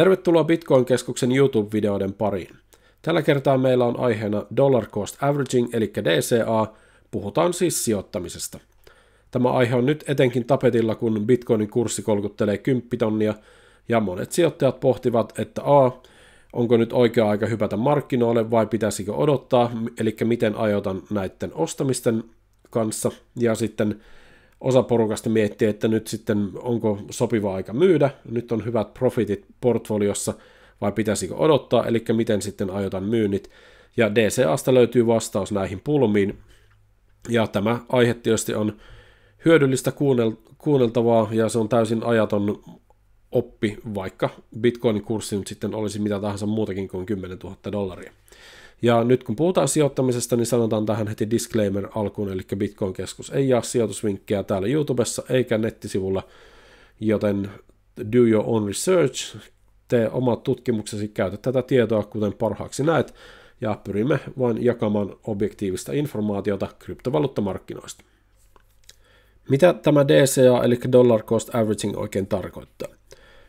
Tervetuloa Bitcoin-keskuksen YouTube-videoiden pariin. Tällä kertaa meillä on aiheena Dollar Cost Averaging eli DCA, puhutaan siis sijoittamisesta. Tämä aihe on nyt etenkin tapetilla, kun Bitcoinin kurssi kolkuttelee 10 tonnia, ja monet sijoittajat pohtivat, että A, onko nyt oikea aika hypätä markkinoille vai pitäisikö odottaa, eli miten ajoitan näiden ostamisten kanssa, ja sitten osa porukasta miettii, että nyt sitten onko sopiva aika myydä, nyt on hyvät profitit portfoliossa, vai pitäisikö odottaa, eli miten sitten aiotan myynnit. Ja DCAsta löytyy vastaus näihin pulmiin, ja tämä aihe tietysti on hyödyllistä kuunneltavaa, ja se on täysin ajaton oppi, vaikka Bitcoinin kurssi nyt sitten olisi mitä tahansa muutakin kuin 10 000 dollaria. Ja nyt kun puhutaan sijoittamisesta, niin sanotaan tähän heti disclaimer alkuun, eli Bitcoin-keskus ei jaa sijoitusvinkkejä täällä YouTubessa eikä nettisivulla, joten do your own research, tee omat tutkimuksesi, käytä tätä tietoa kuten parhaaksi näet, ja pyrimme vain jakamaan objektiivista informaatiota kryptovaluuttamarkkinoista. Mitä tämä DCA eli Dollar Cost Averaging oikein tarkoittaa?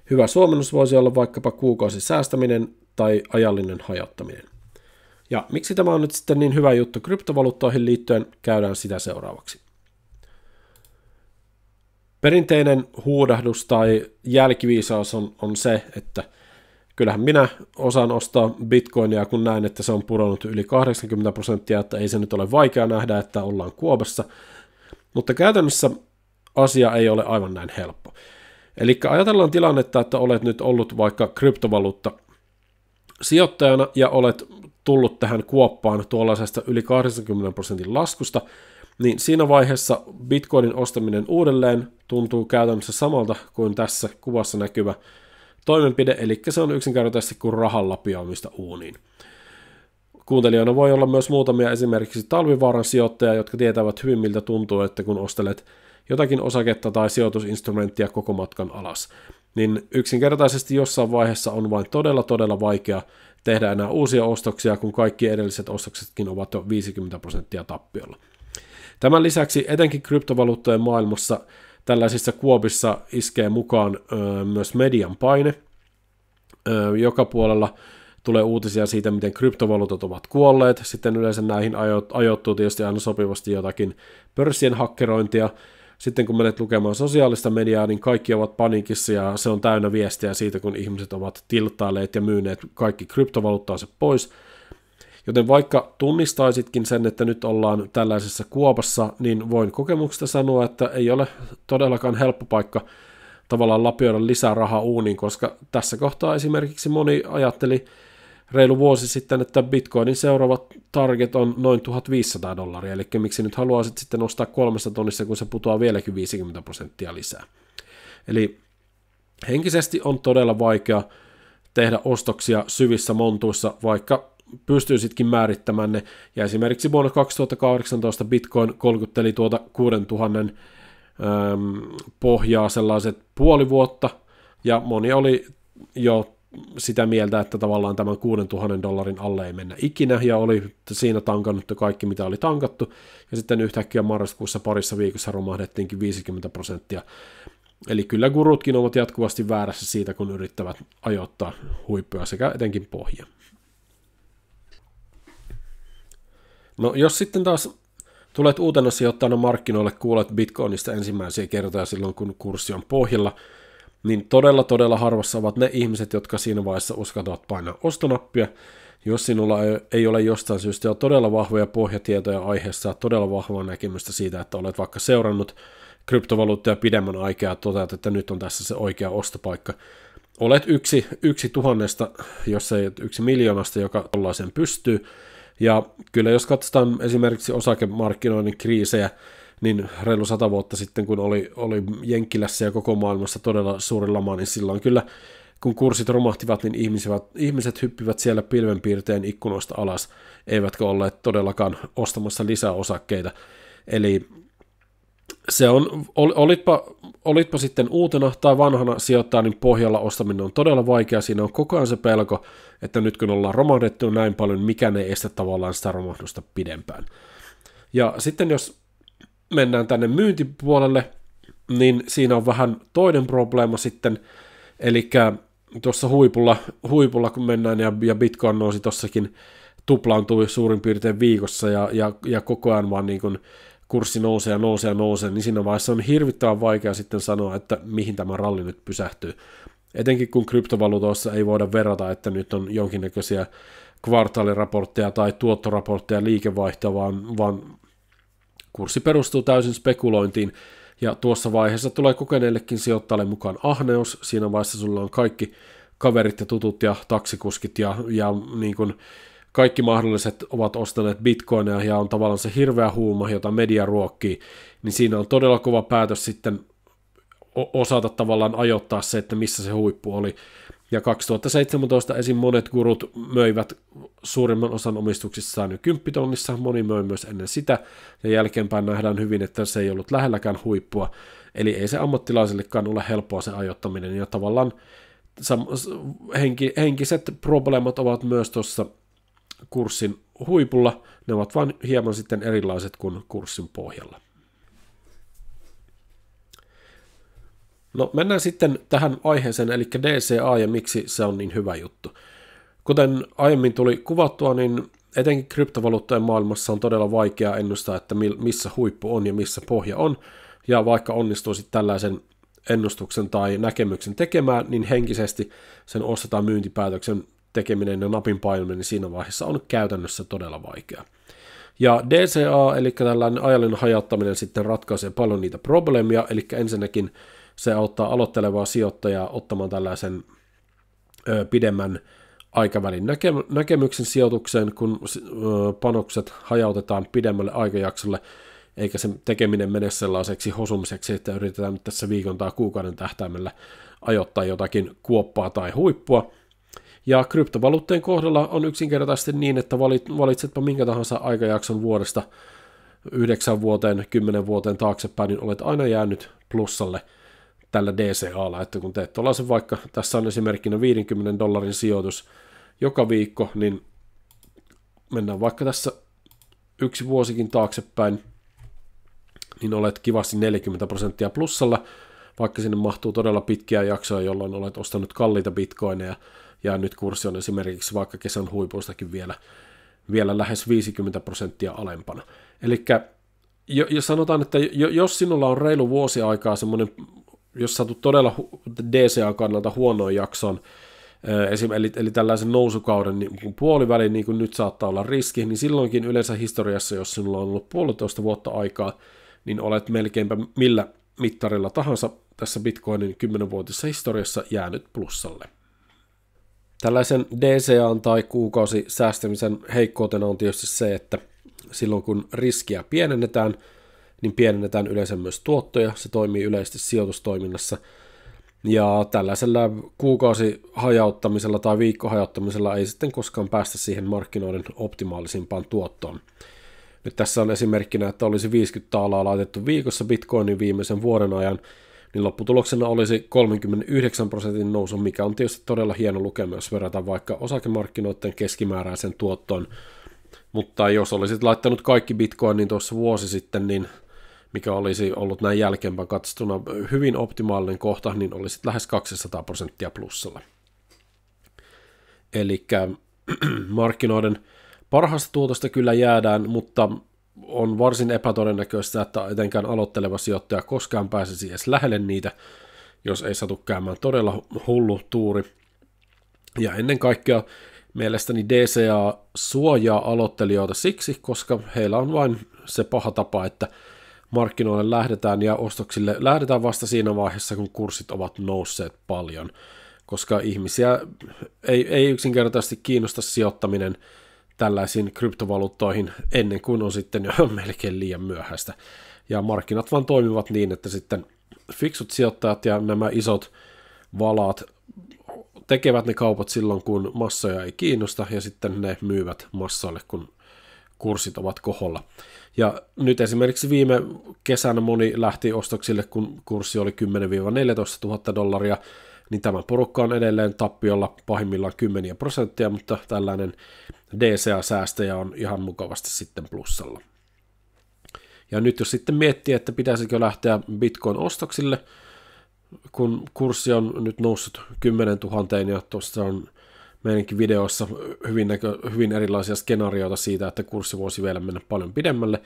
Hyvä suomennus voisi olla vaikkapa kuukausi säästäminen tai ajallinen hajottaminen. Ja miksi tämä on nyt sitten niin hyvä juttu kryptovaluuttoihin liittyen, käydään sitä seuraavaksi. Perinteinen huudahdus tai jälkiviisaus on, on se, että kyllähän minä osaan ostaa bitcoinia, kun näen, että se on pudonnut yli 80 prosenttia, että ei se nyt ole vaikea nähdä, että ollaan kuopassa. Mutta käytännössä asia ei ole aivan näin helppo. Eli ajatellaan tilannetta, että olet nyt ollut vaikka kryptovaluutta sijoittajana ja olet tullut tähän kuoppaan tuollaisesta yli 80 prosentin laskusta, niin siinä vaiheessa Bitcoinin ostaminen uudelleen tuntuu käytännössä samalta kuin tässä kuvassa näkyvä toimenpide, eli se on yksinkertaisesti kuin rahan lapioimista uuniin. Kuuntelijana voi olla myös muutamia esimerkiksi talvivaaran sijoittajia, jotka tietävät hyvin miltä tuntuu, että kun ostelet jotakin osaketta tai sijoitusinstrumenttia koko matkan alas, niin yksinkertaisesti jossain vaiheessa on vain todella todella vaikea tehdä enää uusia ostoksia, kun kaikki edelliset ostoksetkin ovat jo 50 prosenttia tappiolla. Tämän lisäksi etenkin kryptovaluuttojen maailmassa tällaisissa kuopissa iskee mukaan ö, myös median paine. Ö, joka puolella tulee uutisia siitä, miten kryptovaluutat ovat kuolleet. Sitten yleensä näihin ajoittuu tietysti aina sopivasti jotakin pörssien hakkerointia, sitten kun menet lukemaan sosiaalista mediaa, niin kaikki ovat panikissa ja se on täynnä viestiä siitä, kun ihmiset ovat tilttailleet ja myyneet kaikki kryptovaluuttaansa pois. Joten vaikka tunnistaisitkin sen, että nyt ollaan tällaisessa kuopassa, niin voin kokemuksesta sanoa, että ei ole todellakaan helppo paikka tavallaan lapioida lisää rahaa uuniin, koska tässä kohtaa esimerkiksi moni ajatteli, reilu vuosi sitten, että Bitcoinin seuraava target on noin 1500 dollaria, eli miksi nyt haluaisit sitten ostaa kolmesta tonnissa, kun se putoaa vieläkin 50 prosenttia lisää. Eli henkisesti on todella vaikea tehdä ostoksia syvissä montuissa, vaikka pystyisitkin määrittämään ne. Ja esimerkiksi vuonna 2018 Bitcoin kolkutteli tuota 6000 äm, pohjaa sellaiset puoli vuotta, ja moni oli jo sitä mieltä, että tavallaan tämän 6000 dollarin alle ei mennä ikinä, ja oli siinä tankannut kaikki, mitä oli tankattu, ja sitten yhtäkkiä marraskuussa parissa viikossa romahdettiinkin 50 prosenttia. Eli kyllä gurutkin ovat jatkuvasti väärässä siitä, kun yrittävät ajoittaa huippuja sekä etenkin pohja. No jos sitten taas tulet uutena sijoittajana markkinoille, kuulet Bitcoinista ensimmäisiä kertoja silloin, kun kurssi on pohjalla, niin todella todella harvassa ovat ne ihmiset, jotka siinä vaiheessa uskaltavat painaa ostonappia. Jos sinulla ei ole jostain syystä jo todella vahvoja pohjatietoja aiheessa, todella vahvaa näkemystä siitä, että olet vaikka seurannut kryptovaluuttoja pidemmän aikaa ja toteat, että nyt on tässä se oikea ostopaikka. Olet yksi, yksi tuhannesta, jos ei yksi miljoonasta, joka tollaisen pystyy. Ja kyllä jos katsotaan esimerkiksi osakemarkkinoinnin kriisejä, niin reilu sata vuotta sitten, kun oli, oli Jenkkilässä ja koko maailmassa todella suuri lama, niin silloin kyllä kun kurssit romahtivat, niin ihmiset, ihmiset hyppivät siellä pilvenpiirteen ikkunoista alas, eivätkä olleet todellakaan ostamassa lisää osakkeita. Eli se on, olitpa, olitpa sitten uutena tai vanhana sijoittaa, niin pohjalla ostaminen on todella vaikea. Siinä on koko ajan se pelko, että nyt kun ollaan romahdettu näin paljon, mikä ei estä tavallaan sitä romahdusta pidempään. Ja sitten jos mennään tänne myyntipuolelle, niin siinä on vähän toinen probleema sitten, eli tuossa huipulla, huipulla, kun mennään, ja, ja Bitcoin nousi tuossakin, tuplaantui suurin piirtein viikossa, ja, ja, ja koko ajan vaan niin kuin kurssi nousee ja nousee ja nousee, niin siinä vaiheessa on hirvittävän vaikea sitten sanoa, että mihin tämä ralli nyt pysähtyy. Etenkin kun kryptovaluutoissa ei voida verrata, että nyt on jonkinnäköisiä kvartaaliraportteja tai tuottoraportteja liikevaihtoa, vaan, vaan kurssi perustuu täysin spekulointiin, ja tuossa vaiheessa tulee kokeneillekin sijoittajille mukaan ahneus, siinä vaiheessa sulla on kaikki kaverit ja tutut ja taksikuskit ja, ja niin kuin kaikki mahdolliset ovat ostaneet bitcoineja ja on tavallaan se hirveä huuma, jota media ruokkii, niin siinä on todella kova päätös sitten osata tavallaan ajoittaa se, että missä se huippu oli. Ja 2017 esim. monet gurut möivät suurimman osan omistuksissaan jo kymppitonnissa, moni möi myös ennen sitä, ja jälkeenpäin nähdään hyvin, että se ei ollut lähelläkään huippua, eli ei se ammattilaisillekaan ole helppoa se ajoittaminen, ja tavallaan henki, henkiset probleemat ovat myös tuossa kurssin huipulla, ne ovat vain hieman sitten erilaiset kuin kurssin pohjalla. No mennään sitten tähän aiheeseen, eli DCA ja miksi se on niin hyvä juttu. Kuten aiemmin tuli kuvattua, niin etenkin kryptovaluuttojen maailmassa on todella vaikea ennustaa, että missä huippu on ja missä pohja on, ja vaikka onnistuisit tällaisen ennustuksen tai näkemyksen tekemään, niin henkisesti sen ostetaan myyntipäätöksen tekeminen ja napin painaminen siinä vaiheessa on käytännössä todella vaikeaa. Ja DCA, eli tällainen ajallinen hajauttaminen sitten ratkaisee paljon niitä probleemia, eli ensinnäkin se auttaa aloittelevaa sijoittajaa ottamaan tällaisen ö, pidemmän aikavälin näke- näkemyksen sijoitukseen, kun ö, panokset hajautetaan pidemmälle aikajaksolle, eikä se tekeminen mene sellaiseksi hosumiseksi, että yritetään nyt tässä viikon tai kuukauden tähtäimellä ajoittaa jotakin kuoppaa tai huippua. Ja kryptovaluutteen kohdalla on yksinkertaisesti niin, että valitsetpa minkä tahansa aikajakson vuodesta yhdeksän vuoteen, kymmenen vuoteen taaksepäin, niin olet aina jäänyt plussalle – tällä DCAlla, että kun teet tuollaisen vaikka, tässä on esimerkkinä 50 dollarin sijoitus joka viikko, niin mennään vaikka tässä yksi vuosikin taaksepäin, niin olet kivasti 40 prosenttia plussalla, vaikka sinne mahtuu todella pitkiä jaksoja, jolloin olet ostanut kalliita bitcoineja, ja nyt kurssi on esimerkiksi vaikka kesän huipuistakin vielä, vielä lähes 50 prosenttia alempana. Eli jos sanotaan, että jos sinulla on reilu vuosi aikaa semmoinen jos satut todella DCA-kannalta huonoon jakson, eli, eli tällaisen nousukauden niin puolivälin, niin kuin nyt saattaa olla riski, niin silloinkin yleensä historiassa, jos sinulla on ollut puolitoista vuotta aikaa, niin olet melkeinpä millä mittarilla tahansa tässä Bitcoinin 10-vuotisessa historiassa jäänyt plussalle. Tällaisen DCA tai kuukausi säästämisen heikkoutena on tietysti se, että silloin kun riskiä pienennetään, niin pienennetään yleensä myös tuottoja. Se toimii yleisesti sijoitustoiminnassa. Ja tällaisella kuukausihajauttamisella tai viikkohajauttamisella ei sitten koskaan päästä siihen markkinoiden optimaalisimpaan tuottoon. Nyt tässä on esimerkkinä, että olisi 50 taalaa laitettu viikossa bitcoinin viimeisen vuoden ajan, niin lopputuloksena olisi 39 prosentin nousu, mikä on tietysti todella hieno lukema, jos verrataan vaikka osakemarkkinoiden keskimääräisen tuottoon. Mutta jos olisit laittanut kaikki bitcoinin tuossa vuosi sitten, niin mikä olisi ollut näin jälkeenpäin katsotuna hyvin optimaalinen kohta, niin olisi lähes 200 prosenttia plussalla. Eli markkinoiden parhaasta tuotosta kyllä jäädään, mutta on varsin epätodennäköistä, että etenkään aloitteleva sijoittaja koskaan pääsisi edes lähelle niitä, jos ei satu käymään todella hullu tuuri. Ja ennen kaikkea mielestäni DCA suojaa aloittelijoita siksi, koska heillä on vain se paha tapa, että markkinoille lähdetään ja ostoksille lähdetään vasta siinä vaiheessa, kun kurssit ovat nousseet paljon, koska ihmisiä ei, ei yksinkertaisesti kiinnosta sijoittaminen tällaisiin kryptovaluuttoihin ennen kuin on sitten jo melkein liian myöhäistä. Ja markkinat vaan toimivat niin, että sitten fiksut sijoittajat ja nämä isot valaat tekevät ne kaupat silloin, kun massoja ei kiinnosta, ja sitten ne myyvät massoille, kun kurssit ovat koholla. Ja nyt esimerkiksi viime kesänä moni lähti ostoksille, kun kurssi oli 10-14 000 dollaria, niin tämä porukka on edelleen tappiolla pahimmillaan kymmeniä prosenttia, mutta tällainen DCA-säästäjä on ihan mukavasti sitten plussalla. Ja nyt jos sitten miettii, että pitäisikö lähteä Bitcoin-ostoksille, kun kurssi on nyt noussut 10 000 ja tuossa on meidänkin videossa hyvin, näkö, hyvin erilaisia skenaarioita siitä, että kurssi voisi vielä mennä paljon pidemmälle,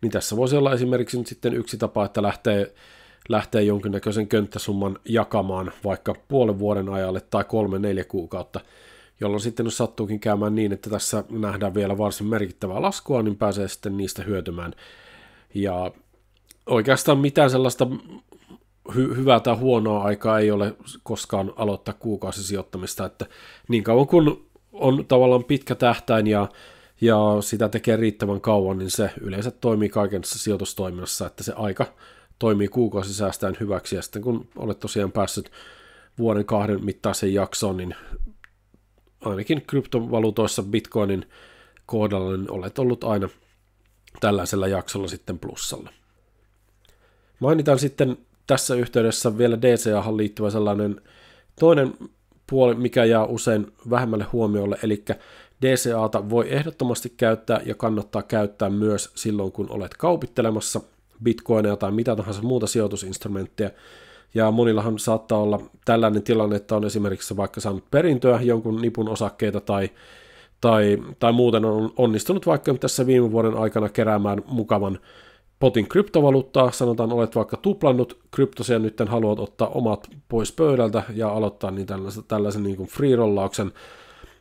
niin tässä voisi olla esimerkiksi nyt sitten yksi tapa, että lähtee, lähtee jonkinnäköisen könttäsumman jakamaan vaikka puolen vuoden ajalle tai kolme neljä kuukautta, jolloin sitten jos sattuukin käymään niin, että tässä nähdään vielä varsin merkittävää laskua, niin pääsee sitten niistä hyötymään. Ja oikeastaan mitään sellaista hy- hyvää tai huonoa aikaa ei ole koskaan aloittaa kuukausisijoittamista, että niin kauan kun on tavallaan pitkä tähtäin ja, ja sitä tekee riittävän kauan, niin se yleensä toimii kaikessa sijoitustoiminnassa, että se aika toimii kuukausisäästäen hyväksi, ja sitten kun olet tosiaan päässyt vuoden kahden mittaisen jaksoon, niin ainakin kryptovaluutoissa Bitcoinin kohdalla, niin olet ollut aina tällaisella jaksolla sitten plussalla. Mainitaan sitten tässä yhteydessä vielä DCAhan liittyvä sellainen toinen puoli, mikä jää usein vähemmälle huomiolle, eli DCAta voi ehdottomasti käyttää ja kannattaa käyttää myös silloin, kun olet kaupittelemassa bitcoineja tai mitä tahansa muuta sijoitusinstrumenttia. Ja monillahan saattaa olla tällainen tilanne, että on esimerkiksi vaikka saanut perintöä jonkun nipun osakkeita tai, tai, tai muuten on onnistunut vaikka tässä viime vuoden aikana keräämään mukavan potin kryptovaluuttaa, sanotaan olet vaikka tuplannut kryptosia, nyt haluat ottaa omat pois pöydältä ja aloittaa niin tällaisen, tällaisen niin kuin free-rollauksen,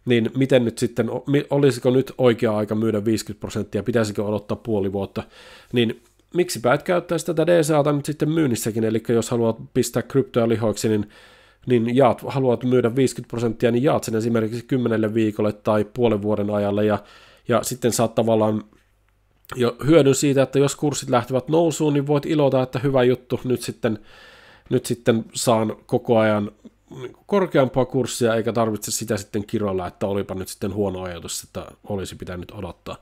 niin miten nyt sitten, olisiko nyt oikea aika myydä 50 prosenttia, pitäisikö odottaa puoli vuotta, niin miksipä et käyttäisi tätä DCAta nyt sitten myynnissäkin, eli jos haluat pistää kryptoja lihoiksi, niin niin jaat, haluat myydä 50 prosenttia, niin jaat sen esimerkiksi kymmenelle viikolle tai puolen vuoden ajalle, ja, ja sitten saat tavallaan jo hyödyn siitä, että jos kurssit lähtevät nousuun, niin voit ilota, että hyvä juttu, nyt sitten, nyt sitten saan koko ajan korkeampaa kurssia, eikä tarvitse sitä sitten kiroilla, että olipa nyt sitten huono ajatus, että olisi pitänyt odottaa.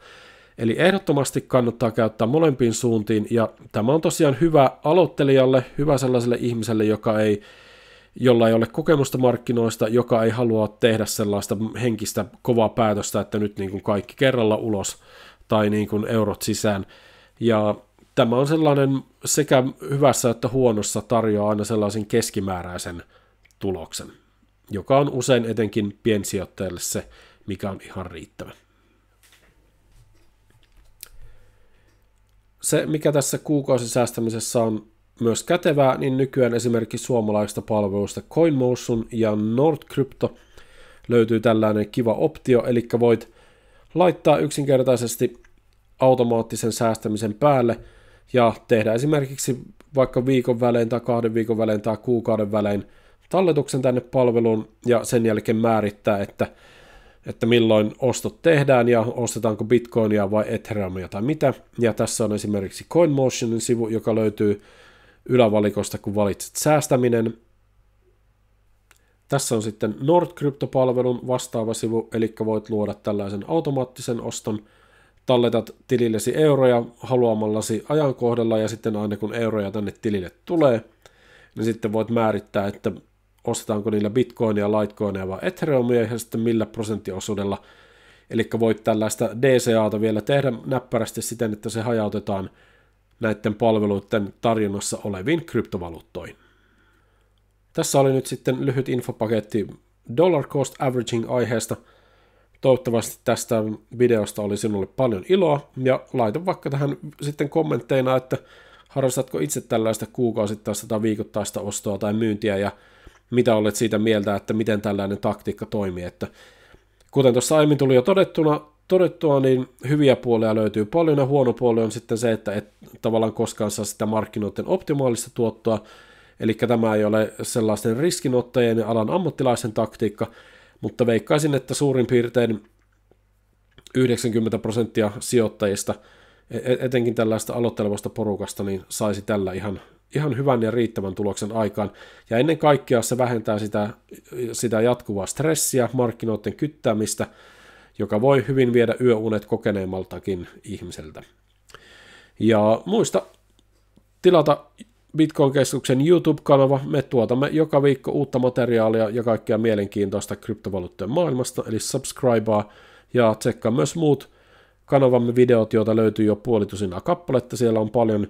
Eli ehdottomasti kannattaa käyttää molempiin suuntiin, ja tämä on tosiaan hyvä aloittelijalle, hyvä sellaiselle ihmiselle, joka ei, jolla ei ole kokemusta markkinoista, joka ei halua tehdä sellaista henkistä kovaa päätöstä, että nyt niin kuin kaikki kerralla ulos, tai niin kuin eurot sisään. Ja tämä on sellainen sekä hyvässä että huonossa tarjoaa aina sellaisen keskimääräisen tuloksen, joka on usein etenkin piensijoittajalle se, mikä on ihan riittävä. Se, mikä tässä kuukausisäästämisessä on myös kätevää, niin nykyään esimerkiksi suomalaisista palveluista CoinMotion ja NordCrypto löytyy tällainen kiva optio, eli voit laittaa yksinkertaisesti automaattisen säästämisen päälle ja tehdä esimerkiksi vaikka viikon välein tai kahden viikon välein tai kuukauden välein talletuksen tänne palveluun ja sen jälkeen määrittää, että, että milloin ostot tehdään ja ostetaanko bitcoinia vai ethereumia tai mitä. Ja tässä on esimerkiksi CoinMotionin sivu, joka löytyy ylävalikosta, kun valitset säästäminen. Tässä on sitten NordCrypto-palvelun vastaava sivu, eli voit luoda tällaisen automaattisen oston – talletat tilillesi euroja haluamallasi ajankohdalla ja sitten aina kun euroja tänne tilille tulee, niin sitten voit määrittää, että ostetaanko niillä bitcoinia, litecoinia vai ethereumia ja sitten millä prosenttiosuudella. Eli voit tällaista DCAta vielä tehdä näppärästi siten, että se hajautetaan näiden palveluiden tarjonnassa oleviin kryptovaluuttoihin. Tässä oli nyt sitten lyhyt infopaketti dollar cost averaging aiheesta – Toivottavasti tästä videosta oli sinulle paljon iloa, ja laita vaikka tähän sitten kommentteina, että harrastatko itse tällaista kuukausittaista tai viikoittaista ostoa tai myyntiä, ja mitä olet siitä mieltä, että miten tällainen taktiikka toimii. Että kuten tuossa aiemmin tuli jo todettuna, todettua, niin hyviä puolia löytyy paljon, ja huono puoli on sitten se, että et tavallaan koskaan saa sitä markkinoiden optimaalista tuottoa, eli tämä ei ole sellaisten riskinottajien ja alan ammattilaisen taktiikka, mutta veikkaisin, että suurin piirtein 90 prosenttia sijoittajista, e-, e-, etenkin tällaista aloittelevasta porukasta, niin saisi tällä ihan, ihan hyvän ja riittävän tuloksen aikaan. Ja ennen kaikkea se vähentää sitä, sitä jatkuvaa stressiä, markkinoiden kyttämistä, joka voi hyvin viedä yöunet kokeneemmaltakin ihmiseltä. Ja muista tilata Bitcoin-keskuksen YouTube-kanava. Me tuotamme joka viikko uutta materiaalia ja kaikkea mielenkiintoista kryptovaluuttojen maailmasta, eli subscribea ja tsekkaa myös muut kanavamme videot, joita löytyy jo puolitusina kappaletta. Siellä on paljon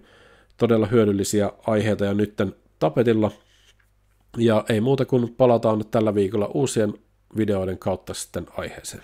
todella hyödyllisiä aiheita ja nytten tapetilla. Ja ei muuta kuin palataan tällä viikolla uusien videoiden kautta sitten aiheeseen.